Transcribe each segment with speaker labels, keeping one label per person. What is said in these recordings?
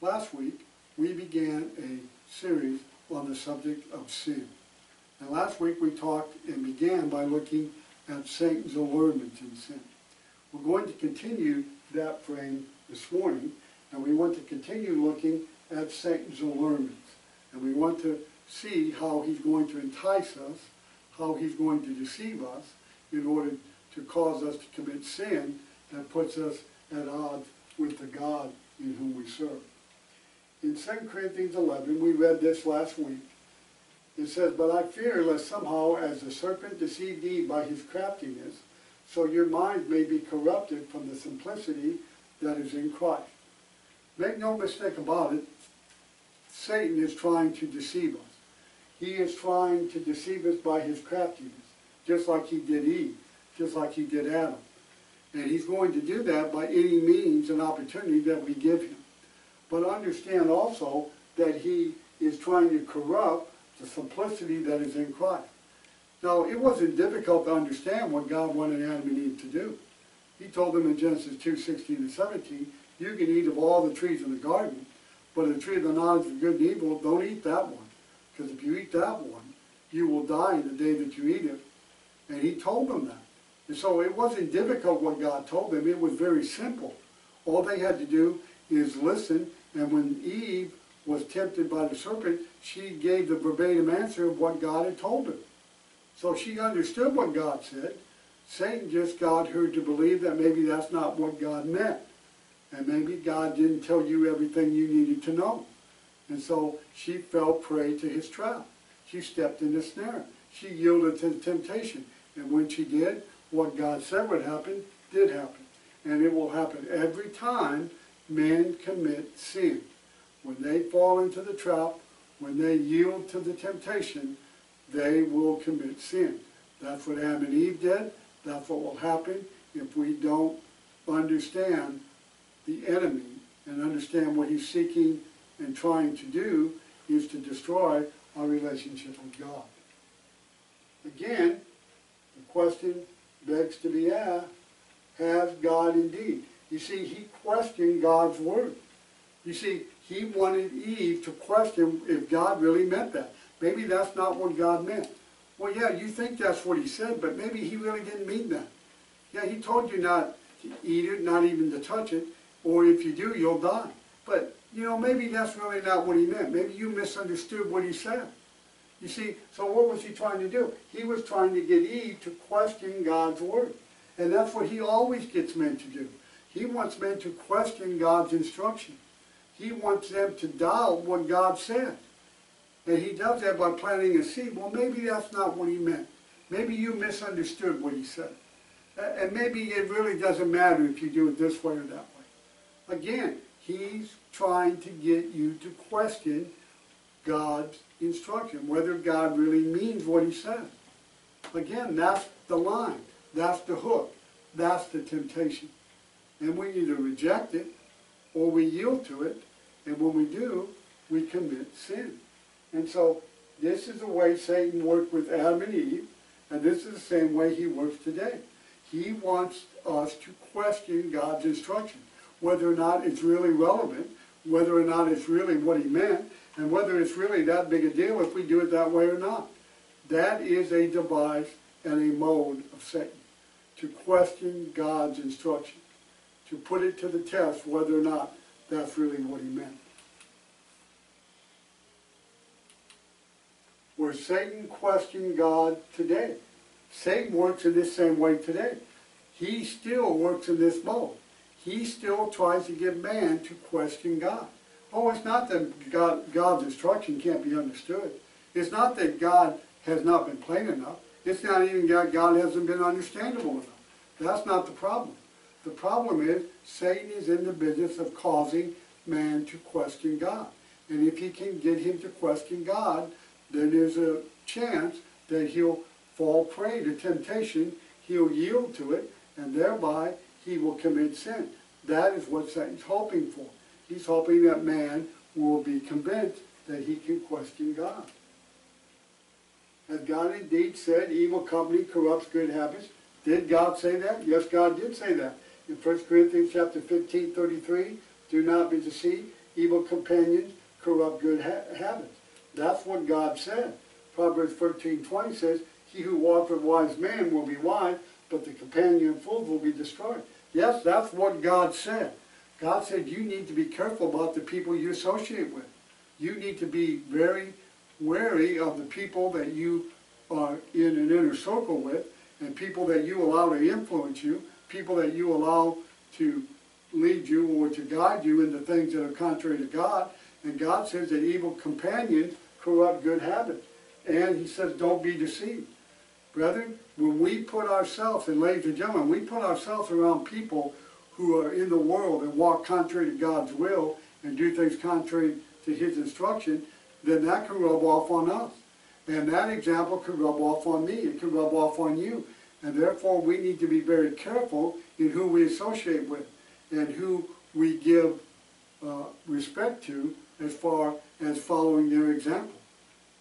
Speaker 1: Last week, we began a series on the subject of sin. And last week we talked and began by looking at Satan's allurement in sin. We're going to continue that frame this morning, and we want to continue looking at Satan's allurements. And we want to see how he's going to entice us, how he's going to deceive us in order to cause us to commit sin that puts us at odds with the God in whom we serve. In 2 Corinthians 11, we read this last week. It says, But I fear lest somehow, as the serpent deceived Eve by his craftiness, so your mind may be corrupted from the simplicity that is in Christ. Make no mistake about it, Satan is trying to deceive us. He is trying to deceive us by his craftiness, just like he did Eve, just like he did Adam. And he's going to do that by any means and opportunity that we give him. But understand also that he is trying to corrupt the simplicity that is in Christ. Now, it wasn't difficult to understand what God wanted Adam and Eve to do. He told them in Genesis 2, 16 and 17, you can eat of all the trees in the garden, but the tree of the knowledge of good and evil, don't eat that one. Because if you eat that one, you will die the day that you eat it. And he told them that. And so it wasn't difficult what God told them. It was very simple. All they had to do is listen. And when Eve was tempted by the serpent, she gave the verbatim answer of what God had told her. So she understood what God said. Satan just got her to believe that maybe that's not what God meant. And maybe God didn't tell you everything you needed to know. And so she fell prey to his trap. She stepped in the snare. She yielded to the temptation. And when she did, what God said would happen did happen. And it will happen every time men commit sin. When they fall into the trap, when they yield to the temptation, they will commit sin. That's what Adam and Eve did. That's what will happen if we don't understand the enemy and understand what he's seeking and trying to do is to destroy our relationship with God. Again, the question begs to be asked, has God indeed? You see, he questioned God's word. You see, he wanted Eve to question if God really meant that. Maybe that's not what God meant. Well, yeah, you think that's what he said, but maybe he really didn't mean that. Yeah, he told you not to eat it, not even to touch it, or if you do, you'll die. But, you know, maybe that's really not what he meant. Maybe you misunderstood what he said. You see, so what was he trying to do? He was trying to get Eve to question God's word. And that's what he always gets men to do. He wants men to question God's instruction. He wants them to doubt what God said. And he does that by planting a seed. Well, maybe that's not what he meant. Maybe you misunderstood what he said. And maybe it really doesn't matter if you do it this way or that way. Again, he's trying to get you to question God's instruction, whether God really means what he says. Again, that's the line. That's the hook. That's the temptation. And we either reject it or we yield to it. And when we do, we commit sin. And so this is the way Satan worked with Adam and Eve. And this is the same way he works today. He wants us to question God's instruction, whether or not it's really relevant, whether or not it's really what he meant, and whether it's really that big a deal if we do it that way or not. That is a device and a mode of Satan, to question God's instruction, to put it to the test whether or not that's really what he meant. Where Satan questioned God today. Satan works in this same way today. He still works in this mode. He still tries to get man to question God. Oh, it's not that God, God's instruction can't be understood. It's not that God has not been plain enough. It's not even that God hasn't been understandable enough. That's not the problem. The problem is Satan is in the business of causing man to question God. And if he can get him to question God, then there's a chance that he'll fall prey to temptation, he'll yield to it, and thereby he will commit sin. That is what Satan's hoping for. He's hoping that man will be convinced that he can question God. Has God indeed said evil company corrupts good habits? Did God say that? Yes, God did say that. In 1 Corinthians chapter 15, 33, do not be deceived. evil companions corrupt good ha- habits. That's what God said. Proverbs thirteen twenty says, He who walks with wise men will be wise, but the companion of fools will be destroyed. Yes, that's what God said. God said you need to be careful about the people you associate with. You need to be very wary of the people that you are in an inner circle with, and people that you allow to influence you, people that you allow to lead you or to guide you into things that are contrary to God. And God says that evil companions corrupt good habits. And he says, don't be deceived. Brethren, when we put ourselves, and ladies and gentlemen, we put ourselves around people who are in the world and walk contrary to God's will and do things contrary to his instruction, then that can rub off on us. And that example can rub off on me. It can rub off on you. And therefore, we need to be very careful in who we associate with and who we give uh, respect to as far as following their example.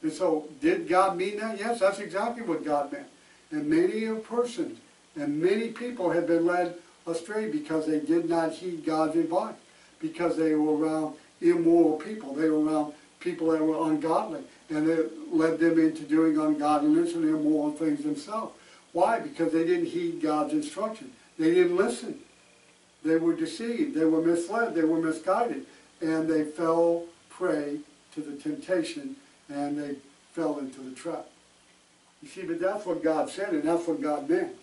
Speaker 1: And so, did God mean that? Yes, that's exactly what God meant. And many persons and many people have been led astray because they did not heed God's advice, because they were around immoral people. They were around people that were ungodly, and it led them into doing ungodliness and immoral things themselves. Why? Because they didn't heed God's instruction. They didn't listen. They were deceived. They were misled. They were misguided. And they fell prey to the temptation and they fell into the trap. You see, but that's what God said and that's what God meant.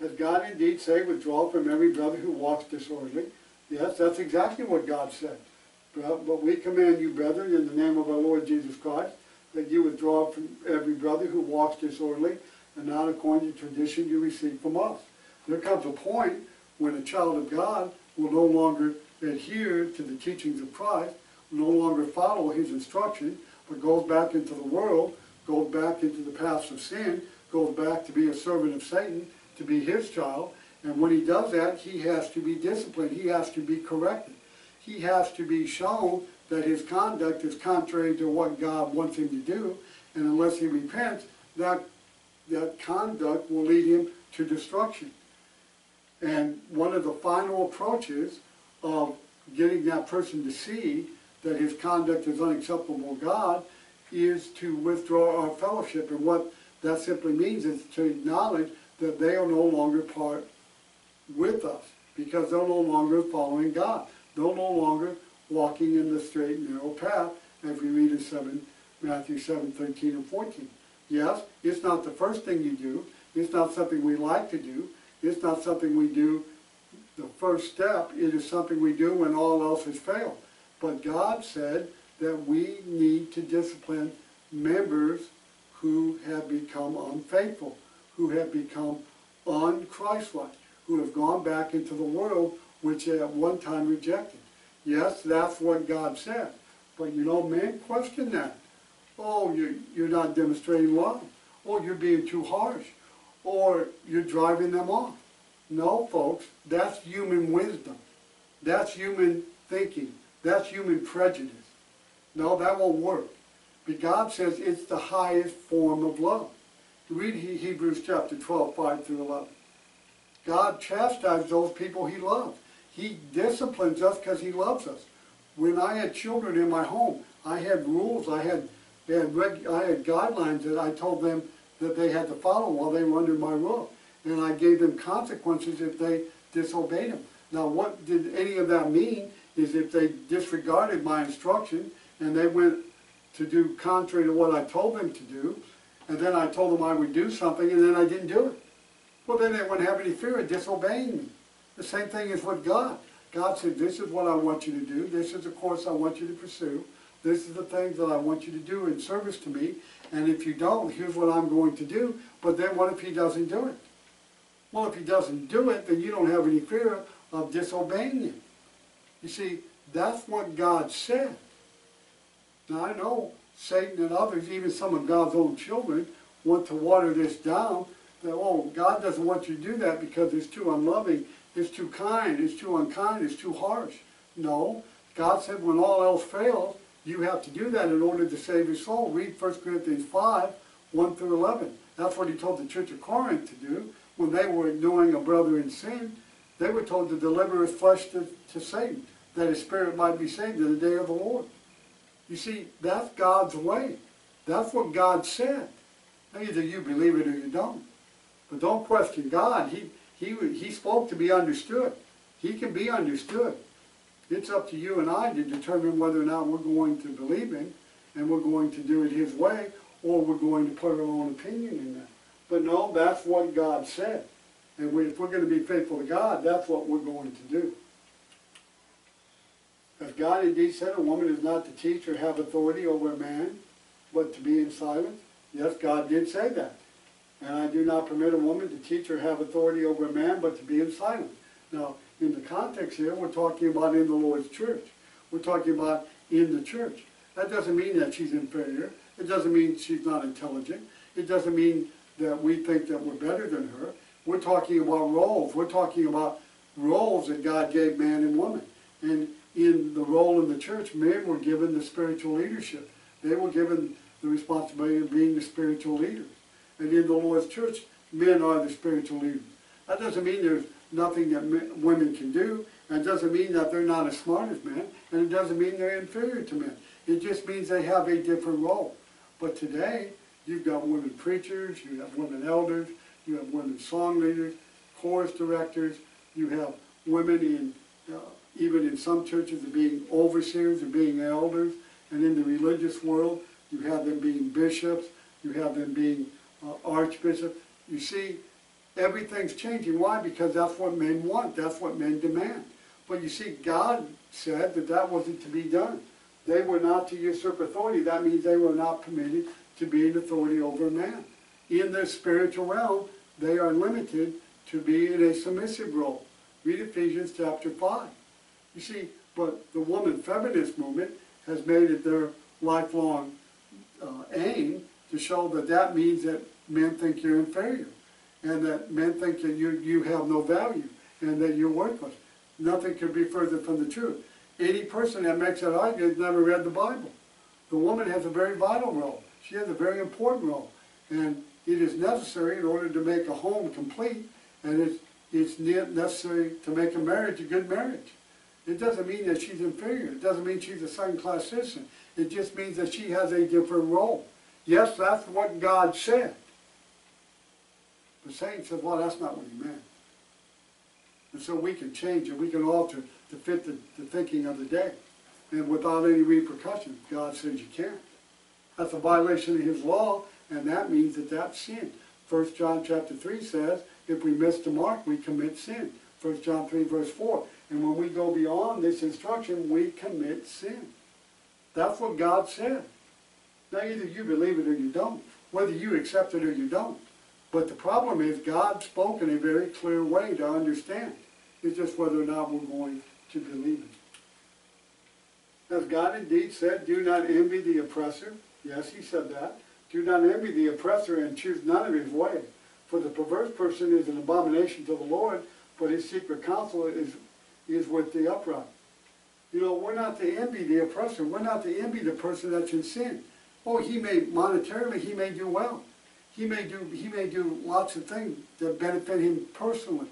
Speaker 1: Does God indeed say, withdraw from every brother who walks disorderly? Yes, that's exactly what God said. But we command you, brethren, in the name of our Lord Jesus Christ, that you withdraw from every brother who walks disorderly and not according to tradition you received from us. There comes a point when a child of God will no longer adhere to the teachings of Christ, no longer follow his instruction, but goes back into the world, goes back into the paths of sin, goes back to be a servant of Satan, to be his child. And when he does that, he has to be disciplined. He has to be corrected. He has to be shown that his conduct is contrary to what God wants him to do. And unless he repents, that, that conduct will lead him to destruction. And one of the final approaches of getting that person to see that his conduct is unacceptable to God is to withdraw our fellowship. And what that simply means is to acknowledge that they are no longer part with us because they're no longer following God. They're no longer walking in the straight narrow path as we read in 7, Matthew 7, 13 and 14. Yes, it's not the first thing you do. It's not something we like to do. It's not something we do the first step. It is something we do when all else has failed. But God said that we need to discipline members who have become unfaithful, who have become unchristlike, who have gone back into the world which they at one time rejected. Yes, that's what God said. But you know, men question that. Oh, you, you're not demonstrating love. Oh, you're being too harsh. Or you're driving them off. No, folks, that's human wisdom. That's human thinking. That's human prejudice. No, that won't work. But God says it's the highest form of love. Read Hebrews chapter 12, 5 through 11. God chastises those people he loves. He disciplines us because he loves us. When I had children in my home, I had rules, I had, had reg, I had guidelines that I told them that they had to follow while they were under my roof. And I gave them consequences if they disobeyed them. Now what did any of that mean is if they disregarded my instruction and they went to do contrary to what I told them to do, and then I told them I would do something and then I didn't do it. Well, then they wouldn't have any fear of disobeying me. The same thing is with God. God said, this is what I want you to do. This is the course I want you to pursue. This is the things that I want you to do in service to me. And if you don't, here's what I'm going to do. But then what if he doesn't do it? Well, if he doesn't do it, then you don't have any fear of disobeying him. You see, that's what God said. Now, I know Satan and others, even some of God's own children, want to water this down. That, oh, God doesn't want you to do that because it's too unloving, it's too kind, it's too unkind, it's too harsh. No. God said when all else fails, you have to do that in order to save your soul. Read 1 Corinthians 5, 1 through 11. That's what he told the church of Corinth to do when they were ignoring a brother in sin. They were told to deliver his flesh to, to Satan, that his spirit might be saved in the day of the Lord. You see, that's God's way. That's what God said. Either you believe it or you don't. But don't question God. He, he, he spoke to be understood. He can be understood. It's up to you and I to determine whether or not we're going to believe him and we're going to do it his way or we're going to put our own opinion in that. But no, that's what God said. And we, if we're going to be faithful to God, that's what we're going to do. As God indeed said, a woman is not to teach or have authority over a man, but to be in silence. Yes, God did say that. And I do not permit a woman to teach or have authority over a man, but to be in silence. Now, in the context here, we're talking about in the Lord's church. We're talking about in the church. That doesn't mean that she's inferior. It doesn't mean she's not intelligent. It doesn't mean that we think that we're better than her. We're talking about roles. We're talking about roles that God gave man and woman. And in the role in the church, men were given the spiritual leadership. They were given the responsibility of being the spiritual leaders. And in the Lord's church, men are the spiritual leaders. That doesn't mean there's nothing that men, women can do, and it doesn't mean that they're not as smart as men, and it doesn't mean they're inferior to men. It just means they have a different role. But today, you've got women preachers, you have women elders, you have women song leaders, chorus directors, you have women in, uh, even in some churches, of being overseers and being elders, and in the religious world, you have them being bishops, you have them being uh, archbishops. You see, everything's changing. Why? Because that's what men want. That's what men demand. But you see, God said that that wasn't to be done. They were not to usurp authority. That means they were not permitted to be an authority over man. In the spiritual realm, they are limited to be in a submissive role. Read Ephesians chapter 5. You see, but the woman feminist movement has made it their lifelong uh, aim to show that that means that men think you're inferior and that men think that you, you have no value and that you're worthless. Nothing could be further from the truth. Any person that makes that argument never read the Bible. The woman has a very vital role. She has a very important role. And it is necessary in order to make a home complete, and it's, it's necessary to make a marriage a good marriage. It doesn't mean that she's inferior. It doesn't mean she's a second-class citizen. It just means that she has a different role. Yes, that's what God said. But Satan said, well, that's not what he meant. And so we can change it. We can alter to fit the, the thinking of the day. And without any repercussions, God says you can't. That's a violation of his law, and that means that that's sin. 1 John chapter 3 says, if we miss the mark, we commit sin. 1 John 3 verse 4. And when we go beyond this instruction, we commit sin. That's what God said. Now either you believe it or you don't, whether you accept it or you don't. But the problem is God spoke in a very clear way to understand. It's just whether or not we're going to believe it. As God indeed said, do not envy the oppressor. Yes, he said that. Do not envy the oppressor and choose none of his ways. For the perverse person is an abomination to the Lord, but his secret counsel is, is with the upright. You know, we're not to envy the oppressor. We're not to envy the person that's in sin. Oh, he may, monetarily, he may do well. He may do, he may do lots of things that benefit him personally.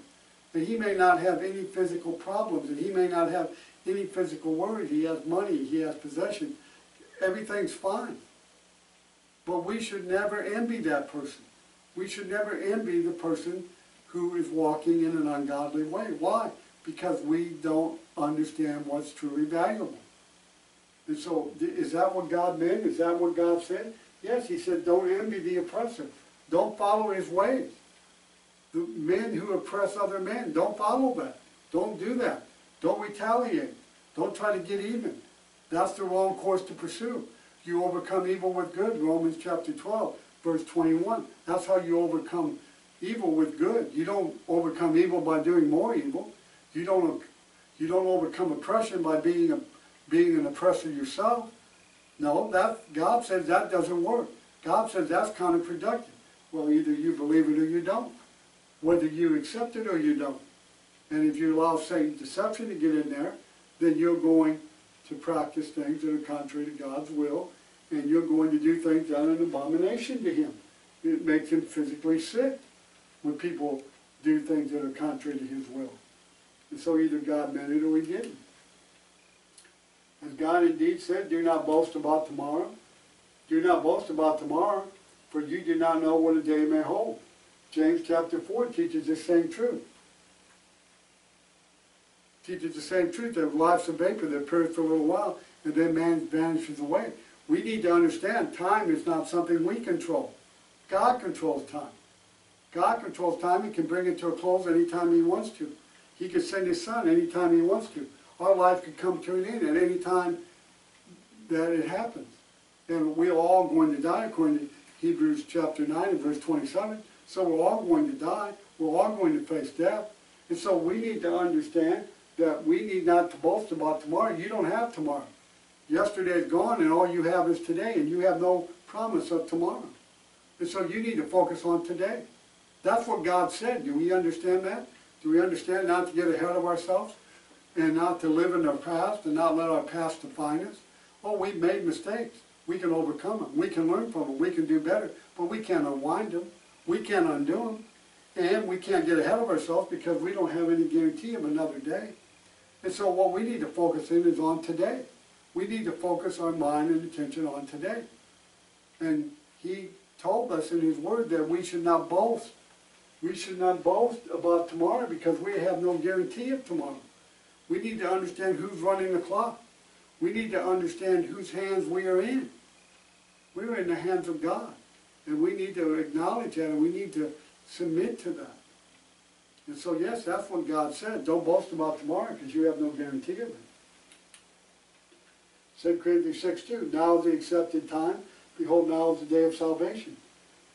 Speaker 1: And he may not have any physical problems, and he may not have any physical worries. He has money, he has possession. Everything's fine. But we should never envy that person. We should never envy the person who is walking in an ungodly way. Why? Because we don't understand what's truly valuable. And so, is that what God meant? Is that what God said? Yes, he said, don't envy the oppressor. Don't follow his ways. The men who oppress other men, don't follow that. Don't do that. Don't retaliate. Don't try to get even. That's the wrong course to pursue. You overcome evil with good, Romans chapter 12, verse 21. That's how you overcome evil with good. You don't overcome evil by doing more evil. You don't, you don't overcome oppression by being, a, being an oppressor yourself. No, that God says that doesn't work. God says that's counterproductive. Well, either you believe it or you don't. Whether you accept it or you don't. And if you allow Satan deception to get in there, then you're going to practice things that are contrary to God's will, and you're going to do things that are an abomination to him. It makes him physically sick when people do things that are contrary to his will. And so either God meant it or we didn't. As God indeed said, do not boast about tomorrow. Do not boast about tomorrow, for you do not know what a day may hold. James chapter 4 teaches the same truth. Teaches the same truth that life's a vapor that appears for a little while and then man vanishes away. We need to understand time is not something we control. God controls time. God controls time and can bring it to a close anytime he wants to. He could send his son anytime he wants to. Our life could come to an end at any time that it happens. And we're all going to die according to Hebrews chapter 9 and verse 27. So we're all going to die. We're all going to face death. And so we need to understand that we need not to boast about tomorrow. You don't have tomorrow. Yesterday's gone and all you have is today and you have no promise of tomorrow. And so you need to focus on today. That's what God said. Do we understand that? Do we understand not to get ahead of ourselves and not to live in our past and not let our past define us? Oh, we've made mistakes. We can overcome them. We can learn from them. We can do better. But we can't unwind them. We can't undo them. And we can't get ahead of ourselves because we don't have any guarantee of another day. And so what we need to focus in is on today. We need to focus our mind and attention on today. And he told us in his word that we should not boast. We should not boast about tomorrow because we have no guarantee of tomorrow. We need to understand who's running the clock. We need to understand whose hands we are in. We're in the hands of God. And we need to acknowledge that and we need to submit to that. And so, yes, that's what God said. Don't boast about tomorrow because you have no guarantee of it. 2 Corinthians 6 2, now is the accepted time. Behold, now is the day of salvation.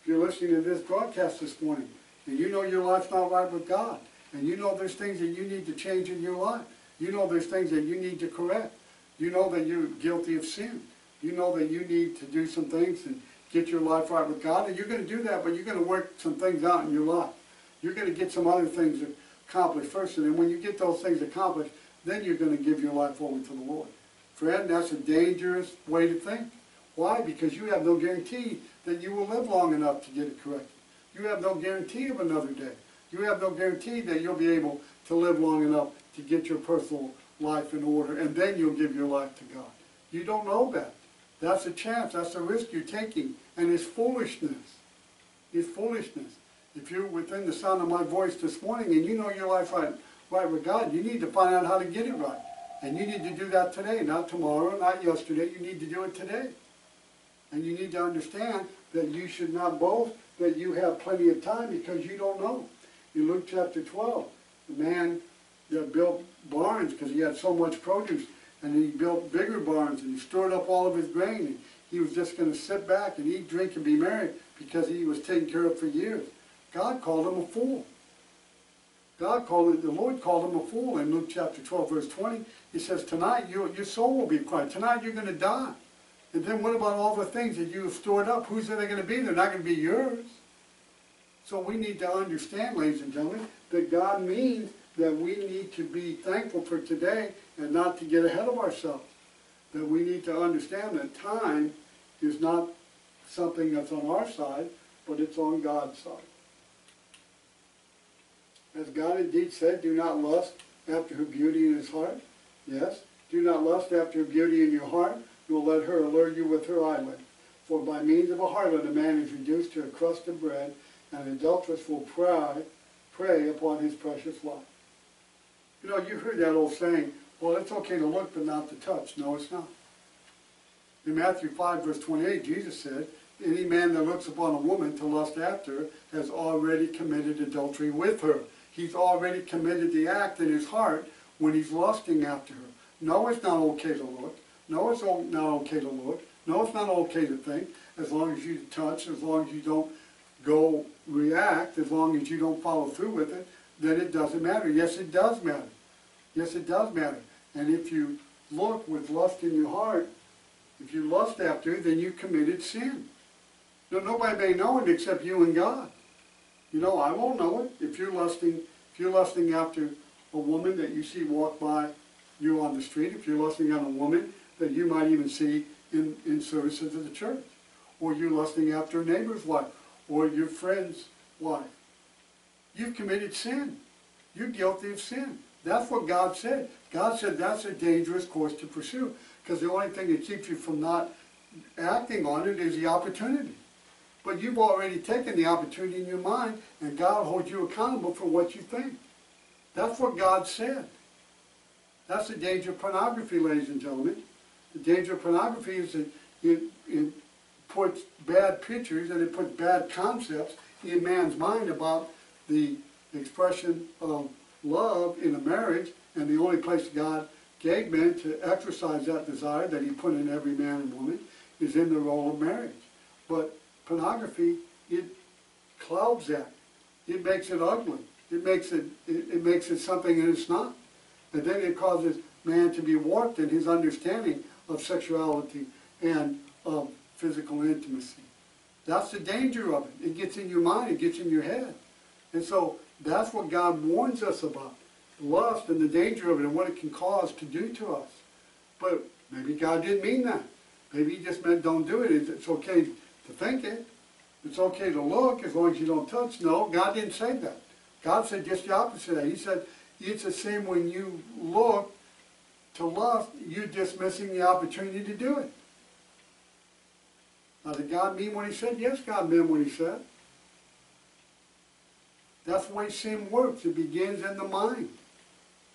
Speaker 1: If you're listening to this broadcast this morning, and you know your life's not right with God, and you know there's things that you need to change in your life, you know there's things that you need to correct, you know that you're guilty of sin, you know that you need to do some things and get your life right with God, and you're going to do that, but you're going to work some things out in your life. You're going to get some other things accomplished first, and then when you get those things accomplished, then you're going to give your life over to the Lord. Friend, that's a dangerous way to think. Why? Because you have no guarantee that you will live long enough to get it corrected. You have no guarantee of another day. You have no guarantee that you'll be able to live long enough to get your personal life in order, and then you'll give your life to God. You don't know that. That's a chance. That's a risk you're taking, and it's foolishness. It's foolishness. If you're within the sound of my voice this morning and you know your life right, right with God, you need to find out how to get it right. And you need to do that today, not tomorrow, not yesterday. You need to do it today. And you need to understand that you should not boast that you have plenty of time because you don't know. In Luke chapter 12, the man that built barns because he had so much produce, and he built bigger barns and he stored up all of his grain. And he was just going to sit back and eat, drink, and be merry because he was taken care of for years. God called him a fool. God called it, the Lord called him a fool in Luke chapter 12, verse 20. He says, Tonight you, your soul will be quiet. Tonight you're going to die. And then what about all the things that you have stored up? Whose are they going to be? They're not going to be yours. So we need to understand, ladies and gentlemen, that God means that we need to be thankful for today and not to get ahead of ourselves. That we need to understand that time is not something that's on our side, but it's on God's side. As God indeed said, do not lust after her beauty in his heart. Yes, do not lust after her beauty in your heart, nor let her allure you with her eyelid. For by means of a harlot a man is reduced to a crust of bread, and an adulteress will pry, prey upon his precious life. You know, you heard that old saying, well, it's okay to look but not to touch. No, it's not. In Matthew 5, verse 28, Jesus said, any man that looks upon a woman to lust after has already committed adultery with her. He's already committed the act in his heart when he's lusting after her. No, it's not okay to look. No, it's not okay to look. No, it's not okay to think. As long as you touch, as long as you don't go react, as long as you don't follow through with it, then it doesn't matter. Yes, it does matter. Yes, it does matter. And if you look with lust in your heart, if you lust after it, then you committed sin. No, nobody may know it except you and God. You know, I won't know it. If you're lusting, if you're lusting after a woman that you see walk by you on the street, if you're lusting on a woman that you might even see in, in services of the church, or you're lusting after a neighbor's wife, or your friend's wife, you've committed sin. You're guilty of sin. That's what God said. God said that's a dangerous course to pursue because the only thing that keeps you from not acting on it is the opportunity. But you've already taken the opportunity in your mind and God holds you accountable for what you think. That's what God said. That's the danger of pornography, ladies and gentlemen. The danger of pornography is that it, it puts bad pictures and it puts bad concepts in man's mind about the expression of love in a marriage, and the only place God gave men to exercise that desire that He put in every man and woman is in the role of marriage. But pornography, it clouds that. It makes it ugly. It makes it, it, it makes it something that it's not. And then it causes man to be warped in his understanding of sexuality and of physical intimacy. That's the danger of it. It gets in your mind, it gets in your head. And so that's what God warns us about. Lust and the danger of it and what it can cause to do to us. But maybe God didn't mean that. Maybe he just meant don't do it. It's okay to think it. It's okay to look as long as you don't touch. No, God didn't say that. God said just the opposite that. He said it's the same when you look to lust, you're just missing the opportunity to do it. Now, did God mean what he said? Yes, God meant what he said. That's way sin works. It begins in the mind.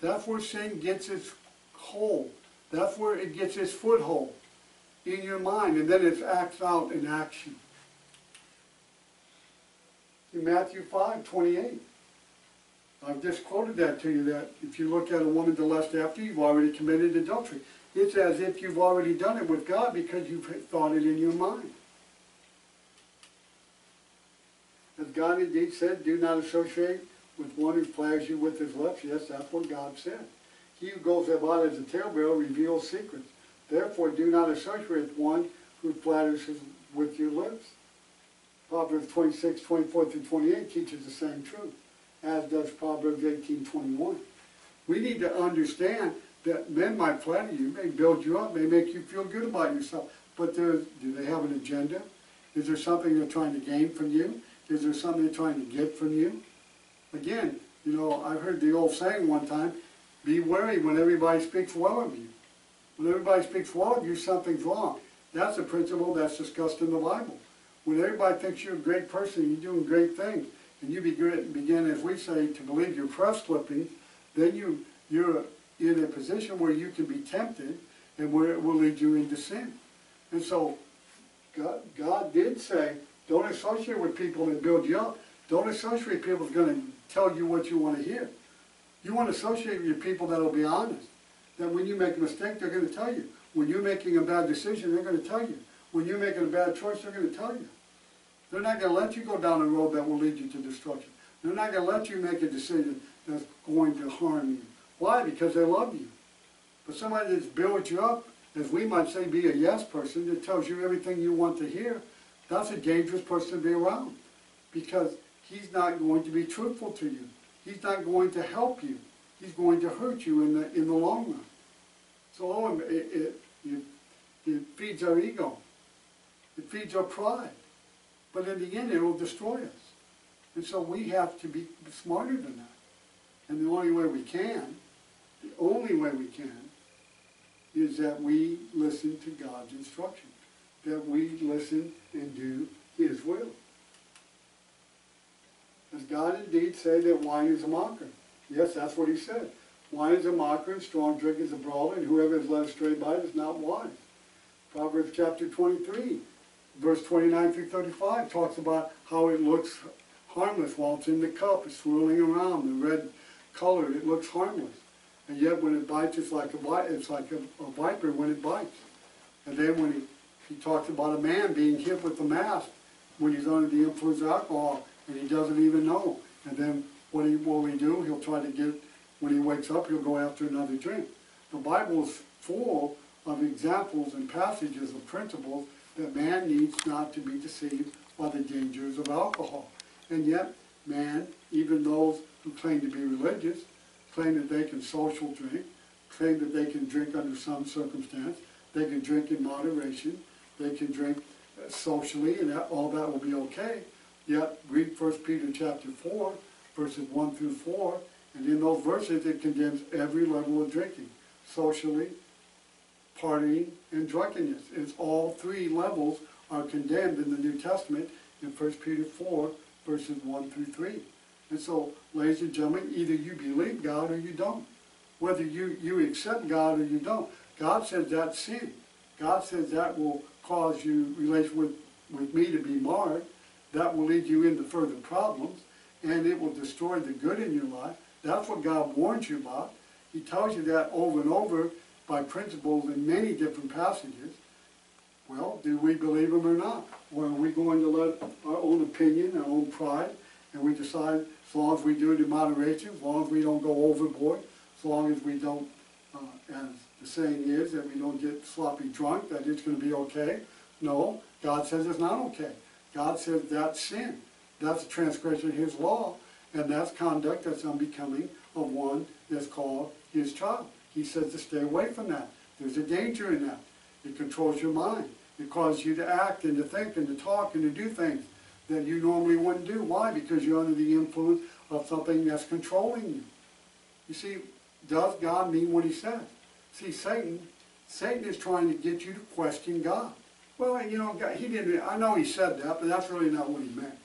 Speaker 1: That's where sin gets its hold. That's where it gets its foothold in your mind, and then it acts out in action. In Matthew 5, 28. I've just quoted that to you, that if you look at a woman to lust after, you've already committed adultery. It's as if you've already done it with God because you've thought it in your mind. As God indeed said, do not associate with one who flatters you with his lips. Yes, that's what God said. He who goes about as a talebearer reveals secrets. Therefore, do not associate with one who flatters his, with your lips. Proverbs 26, 24 through 28 teaches the same truth, as does Proverbs 18, 21. We need to understand that men might flatter you, may build you up, may make you feel good about yourself, but do they have an agenda? Is there something they're trying to gain from you? Is there something they're trying to get from you? Again, you know, I heard the old saying one time, be wary when everybody speaks well of you. When everybody speaks well of you, something's wrong. That's a principle that's discussed in the Bible. When everybody thinks you're a great person, you're doing great things, and you begin, as we say, to believe your press clippings, then you, you're in a position where you can be tempted and where it will lead you into sin. And so God, God did say, don't associate with people that build you up. Don't associate with people that's going to tell you what you want to hear. You want to associate with people that will be honest. That when you make a mistake, they're going to tell you. When you're making a bad decision, they're going to tell you. When you're making a bad choice, they're going to tell you. They're not going to let you go down a road that will lead you to destruction. They're not going to let you make a decision that's going to harm you. Why? Because they love you. But somebody that's builds you up, as we might say, be a yes person that tells you everything you want to hear, that's a dangerous person to be around. Because he's not going to be truthful to you. He's not going to help you. He's going to hurt you in the, in the long run. So it, it, it, it feeds our ego. It feeds our pride. But in the end, it will destroy us. And so we have to be smarter than that. And the only way we can, the only way we can, is that we listen to God's instruction. That we listen and do His will. Does God indeed say that wine is a mocker? Yes, that's what he said. Wine is a mocker, and strong drink is a brawler, and whoever is led astray by it is not wise. Proverbs chapter 23, verse 29 through 35 talks about how it looks harmless while it's in the cup, it's swirling around, the red color, it looks harmless. And yet when it bites, it's like a, it's like a, a viper when it bites. And then when he, he talks about a man being hit with the mask when he's under the influence of alcohol, and he doesn't even know. And then what he will he do? He'll try to get when he wakes up, he'll go after another drink. The Bible is full of examples and passages of principles that man needs not to be deceived by the dangers of alcohol. And yet, man, even those who claim to be religious, claim that they can social drink, claim that they can drink under some circumstance, they can drink in moderation, they can drink socially, and that, all that will be okay. Yet, read 1 Peter chapter 4, verses 1 through 4, And in those verses, it condemns every level of drinking, socially, partying, and drunkenness. It's all three levels are condemned in the New Testament in 1 Peter 4, verses 1 through 3. And so, ladies and gentlemen, either you believe God or you don't. Whether you, you accept God or you don't. God says that's sin. God says that will cause you relation with, with me to be marred. That will lead you into further problems. And it will destroy the good in your life. That's what God warns you about. He tells you that over and over by principles in many different passages. Well, do we believe him or not? Or are we going to let our own opinion, our own pride, and we decide as long as we do it in moderation, as long as we don't go overboard, as long as we don't, uh, as the saying is, that we don't get sloppy drunk, that it's going to be okay? No, God says it's not okay. God says that's sin. That's a transgression of His law, and that's conduct that's unbecoming of one that's called His child. He says to stay away from that. There's a danger in that. It controls your mind. It causes you to act and to think and to talk and to do things that you normally wouldn't do. Why? Because you're under the influence of something that's controlling you. You see, does God mean what he says? See, Satan, Satan is trying to get you to question God. Well, you know, God, he didn't, I know he said that, but that's really not what he meant.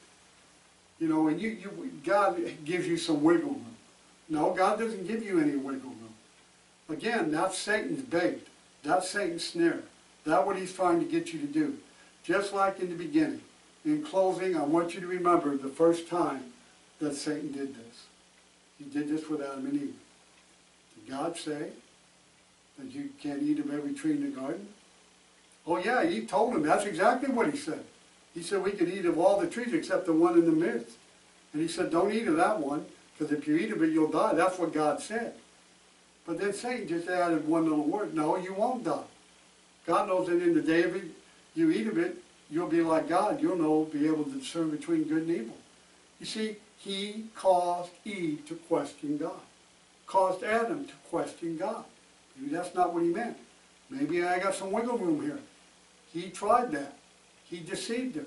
Speaker 1: You know, and you, you, God gives you some wiggle room. No, God doesn't give you any wiggle room. Again, that's Satan's bait. That's Satan's snare. That's what he's trying to get you to do. Just like in the beginning. In closing, I want you to remember the first time that Satan did this. He did this with Adam and Eve. Did God say that you can't eat of every tree in the garden? Oh yeah, Eve told him. That's exactly what he said. He said we could eat of all the trees except the one in the midst. And he said, don't eat of that one, because if you eat of it, you'll die. That's what God said. But then Satan just added one little word. No, you won't die. God knows that in the day of it, you eat of it, you'll be like God. You'll know, be able to discern between good and evil. You see, he caused Eve to question God. Caused Adam to question God. Maybe that's not what he meant. Maybe I got some wiggle room here. He tried that. He deceived her.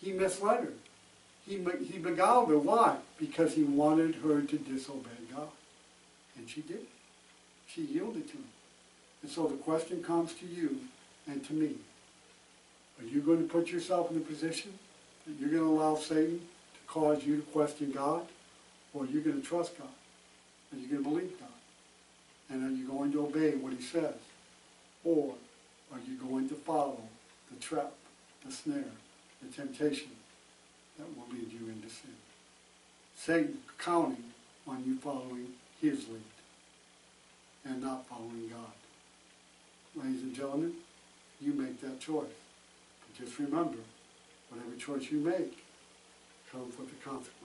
Speaker 1: He misled her. He, he beguiled her. Why? Because he wanted her to disobey God. And she did. She yielded to him. And so the question comes to you and to me. Are you going to put yourself in a position that you're going to allow Satan to cause you to question God? Or are you going to trust God? Are you going to believe God? And are you going to obey what he says? Or are you going to follow the trap, the snare, the temptation that will lead you into sin? Satan counting on you following his lead and not following God. Ladies and gentlemen, you make that choice. But just remember, whatever choice you make comes with the consequence.